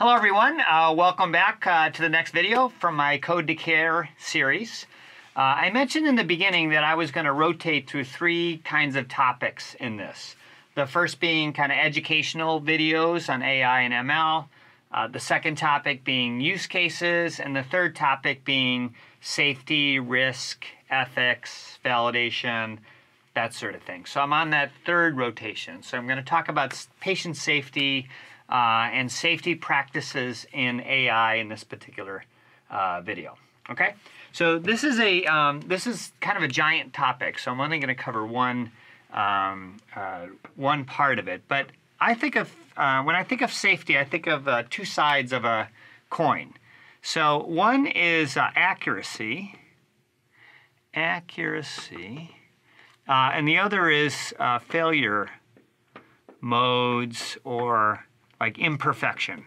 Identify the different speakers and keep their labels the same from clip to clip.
Speaker 1: Hello everyone, uh, welcome back uh, to the next video from my Code to Care series. Uh, I mentioned in the beginning that I was going to rotate through three kinds of topics in this. The first being kind of educational videos on AI and ML, uh, the second topic being use cases, and the third topic being safety, risk, ethics, validation, that sort of thing. So I'm on that third rotation. So I'm going to talk about patient safety, uh, and safety practices in AI in this particular uh, video. Okay, so this is a um, this is kind of a giant topic, so I'm only going to cover one um, uh, one part of it. But I think of uh, when I think of safety, I think of uh, two sides of a coin. So one is uh, accuracy, accuracy, and the other is failure modes or like imperfection.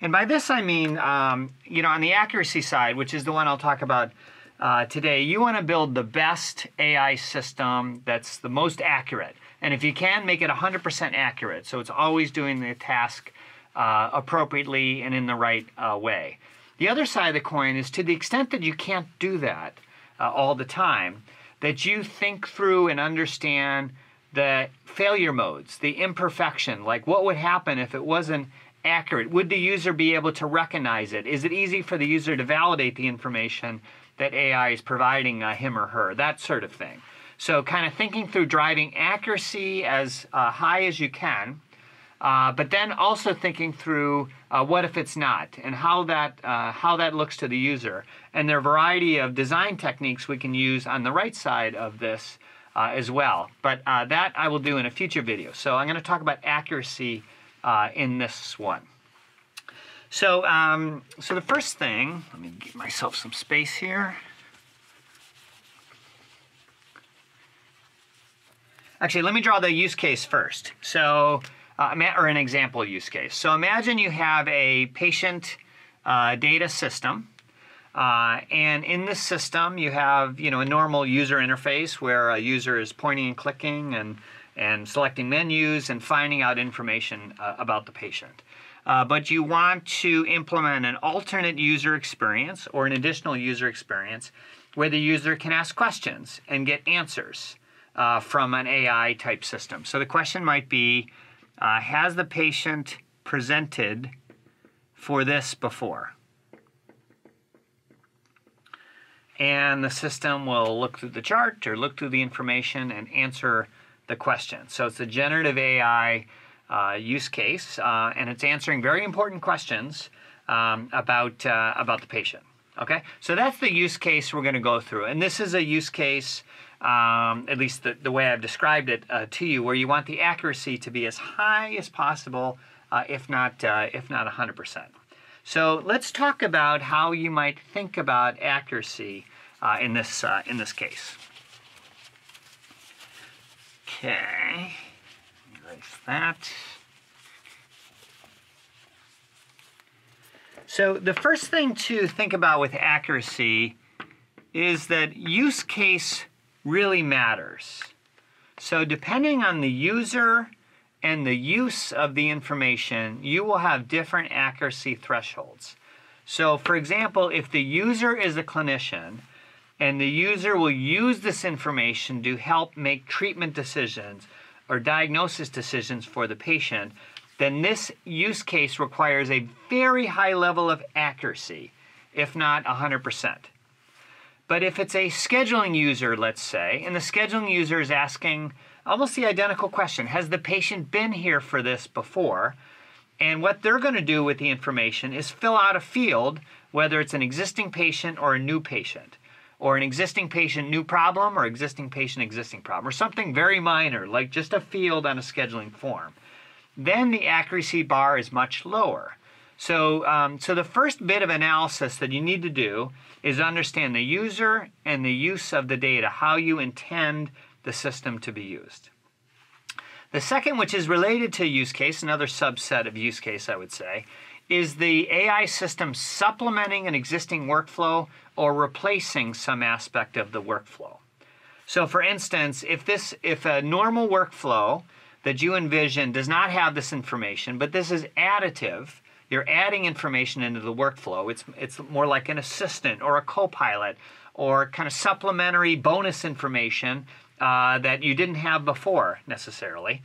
Speaker 1: And by this I mean, um, you know, on the accuracy side, which is the one I'll talk about uh, today, you want to build the best AI system that's the most accurate. And if you can, make it 100% accurate. So it's always doing the task uh, appropriately and in the right uh, way. The other side of the coin is to the extent that you can't do that uh, all the time, that you think through and understand the failure modes, the imperfection, like what would happen if it wasn't accurate? Would the user be able to recognize it? Is it easy for the user to validate the information that AI is providing uh, him or her? That sort of thing. So, kind of thinking through driving accuracy as uh, high as you can, uh, but then also thinking through uh, what if it's not, and how that uh, how that looks to the user. And there are a variety of design techniques we can use on the right side of this uh, as well. But uh, that I will do in a future video. So I'm going to talk about accuracy uh, in this one. So, um, so the first thing, let me give myself some space here. Actually, let me draw the use case first. So, uh, or an example use case. So imagine you have a patient uh, data system uh, and in this system, you have you know a normal user interface where a user is pointing and clicking and and selecting menus and finding out information uh, about the patient. Uh, but you want to implement an alternate user experience or an additional user experience where the user can ask questions and get answers uh, from an AI type system. So the question might be, uh, has the patient presented for this before? And the system will look through the chart or look through the information and answer the question. So it's a generative AI uh, use case, uh, and it's answering very important questions um, about uh, about the patient. Okay, so that's the use case we're going to go through, and this is a use case. Um, at least the, the way I've described it uh, to you, where you want the accuracy to be as high as possible, uh, if not uh, if not 100%. So let's talk about how you might think about accuracy uh, in this uh, in this case. Okay, erase that. So the first thing to think about with accuracy is that use case really matters. So depending on the user and the use of the information, you will have different accuracy thresholds. So for example, if the user is a clinician, and the user will use this information to help make treatment decisions or diagnosis decisions for the patient, then this use case requires a very high level of accuracy, if not 100%. But if it's a scheduling user, let's say, and the scheduling user is asking almost the identical question Has the patient been here for this before? And what they're going to do with the information is fill out a field, whether it's an existing patient or a new patient or an existing patient new problem or existing patient existing problem or something very minor like just a field on a scheduling form, then the accuracy bar is much lower. So, um, so the first bit of analysis that you need to do is understand the user and the use of the data, how you intend the system to be used. The second, which is related to use case, another subset of use case, I would say, is the AI system supplementing an existing workflow or replacing some aspect of the workflow? So for instance, if this if a normal workflow that you envision does not have this information, but this is additive. You're adding information into the workflow. It's, it's more like an assistant or a co pilot or kind of supplementary bonus information uh, that you didn't have before necessarily.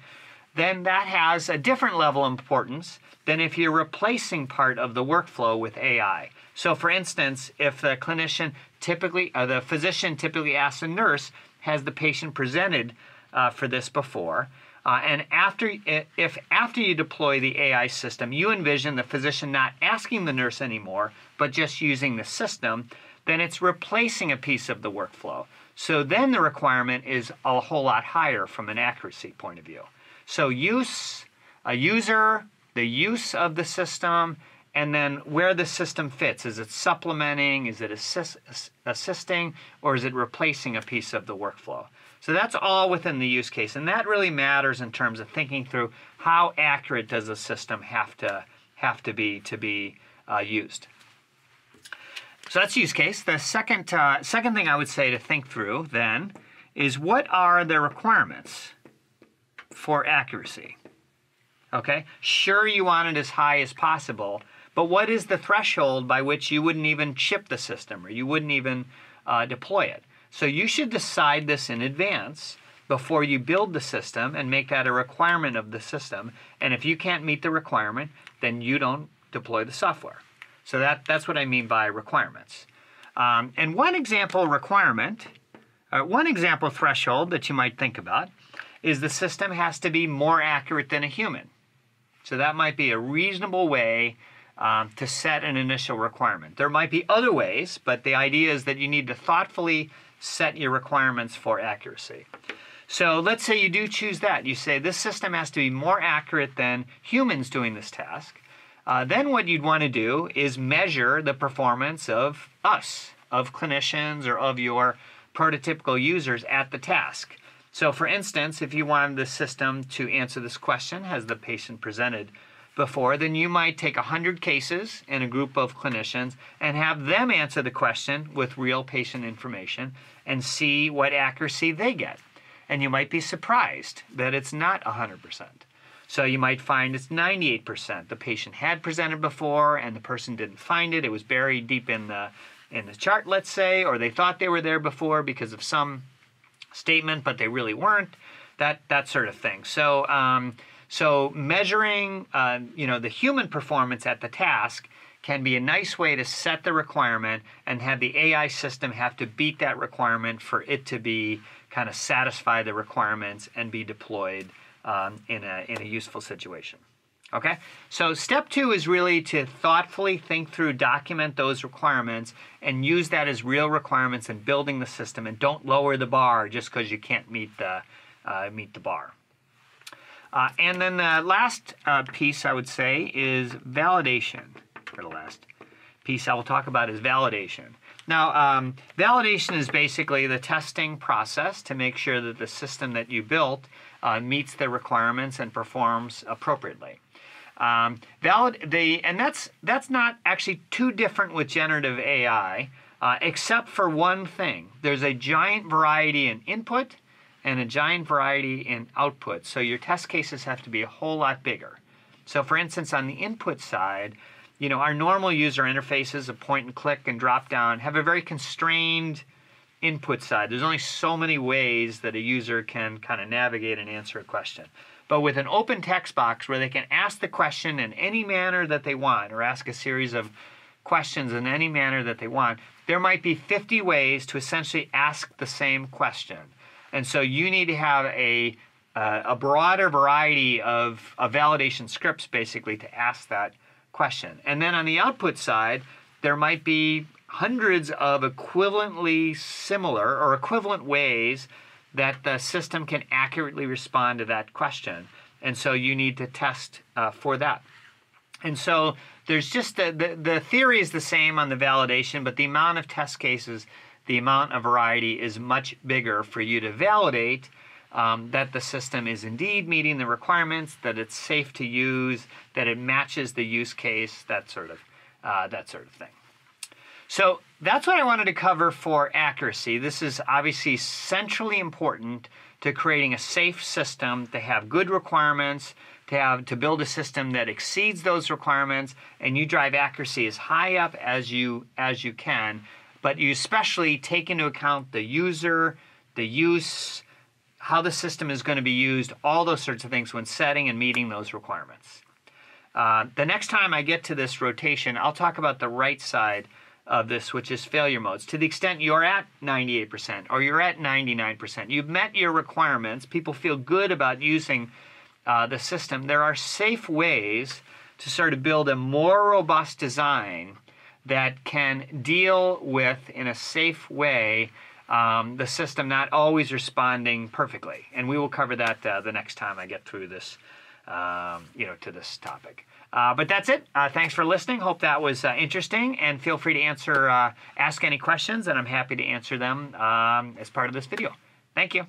Speaker 1: Then that has a different level of importance than if you're replacing part of the workflow with AI. So, for instance, if the clinician typically, or uh, the physician typically asks a nurse, has the patient presented uh, for this before? Uh, and after, if after you deploy the AI system, you envision the physician not asking the nurse anymore, but just using the system, then it's replacing a piece of the workflow. So then the requirement is a whole lot higher from an accuracy point of view. So use, a user, the use of the system, and then where the system fits. Is it supplementing? Is it assist, assisting? Or is it replacing a piece of the workflow? So that's all within the use case. And that really matters in terms of thinking through how accurate does the system have to, have to be to be uh, used. So that's use case. The second, uh, second thing I would say to think through then is what are the requirements for accuracy? Okay, sure you want it as high as possible, but what is the threshold by which you wouldn't even chip the system or you wouldn't even uh, deploy it? So you should decide this in advance before you build the system and make that a requirement of the system. And if you can't meet the requirement, then you don't deploy the software. So that, that's what I mean by requirements. Um, and one example requirement, uh, one example threshold that you might think about is the system has to be more accurate than a human. So that might be a reasonable way um, to set an initial requirement. There might be other ways, but the idea is that you need to thoughtfully set your requirements for accuracy. So let's say you do choose that. You say this system has to be more accurate than humans doing this task. Uh, then what you'd want to do is measure the performance of us, of clinicians, or of your prototypical users at the task. So for instance, if you wanted the system to answer this question, has the patient presented before, then you might take 100 cases in a group of clinicians and have them answer the question with real patient information and see what accuracy they get. And you might be surprised that it's not 100%. So you might find it's 98%. The patient had presented before and the person didn't find it. It was buried deep in the in the chart, let's say, or they thought they were there before because of some statement, but they really weren't. That that sort of thing. So um, so measuring, uh, you know, the human performance at the task can be a nice way to set the requirement and have the AI system have to beat that requirement for it to be kind of satisfy the requirements and be deployed um, in, a, in a useful situation. Okay, so step two is really to thoughtfully think through, document those requirements, and use that as real requirements in building the system. And don't lower the bar just because you can't meet the uh, meet the bar. Uh, and then the last uh, piece I would say is validation. For the last piece I will talk about is validation. Now, um, validation is basically the testing process to make sure that the system that you built uh, meets the requirements and performs appropriately. Um, valid the and that's that's not actually too different with generative AI, uh, except for one thing. There's a giant variety in input and a giant variety in output. So your test cases have to be a whole lot bigger. So for instance, on the input side, you know, our normal user interfaces of point and click and drop down have a very constrained input side. There's only so many ways that a user can kind of navigate and answer a question. But with an open text box where they can ask the question in any manner that they want or ask a series of questions in any manner that they want, there might be 50 ways to essentially ask the same question. And so you need to have a, uh, a broader variety of, of validation scripts basically to ask that question. And then on the output side, there might be hundreds of equivalently similar or equivalent ways that the system can accurately respond to that question. And so you need to test uh, for that. And so there's just the, the, the theory is the same on the validation, but the amount of test cases the amount of variety is much bigger for you to validate um, that the system is indeed meeting the requirements, that it's safe to use, that it matches the use case, that sort of uh, that sort of thing. So that's what I wanted to cover for accuracy. This is obviously centrally important to creating a safe system, to have good requirements, to have to build a system that exceeds those requirements, and you drive accuracy as high up as you as you can. But you especially take into account the user, the use, how the system is going to be used, all those sorts of things when setting and meeting those requirements. Uh, the next time I get to this rotation, I'll talk about the right side of this, which is failure modes. To the extent you're at 98% or you're at 99%, you've met your requirements, people feel good about using uh, the system, there are safe ways to sort of build a more robust design that can deal with, in a safe way, um, the system not always responding perfectly. And we will cover that uh, the next time I get through this, um, you know, to this topic. Uh, but that's it. Uh, thanks for listening. Hope that was uh, interesting, and feel free to answer, uh, ask any questions, and I'm happy to answer them um, as part of this video. Thank you.